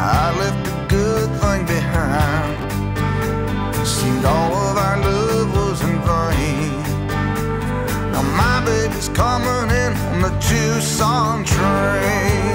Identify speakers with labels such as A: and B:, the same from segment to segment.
A: I left a good thing behind. Seemed all of our love was in vain. Now my baby's coming in on the Tucson train.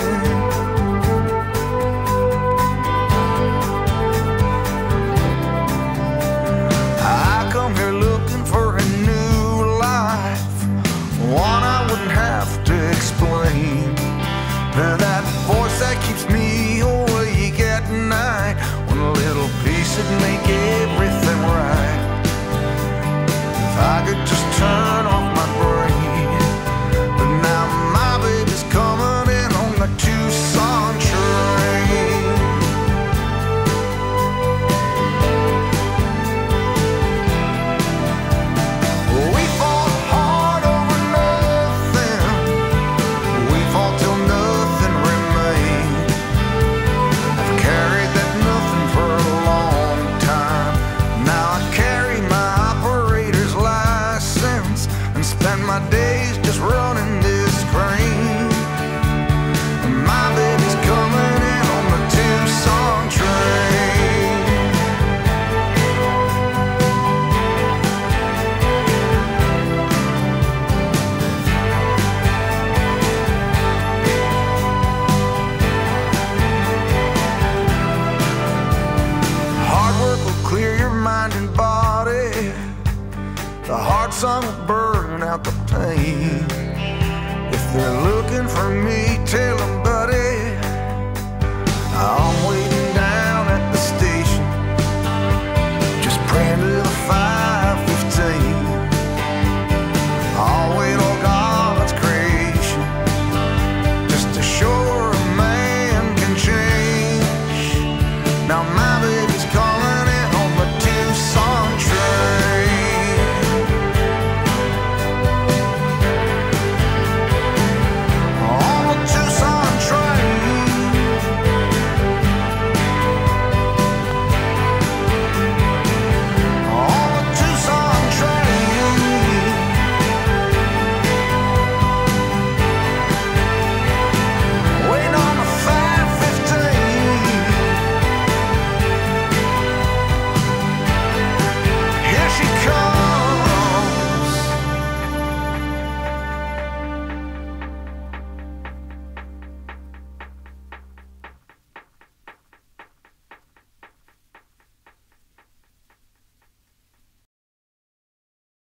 A: And spend my days just running this. And my baby's coming in on the Tucson train. Hard work will clear your mind and body. The hard sun will burn out the pain. If they're looking for me,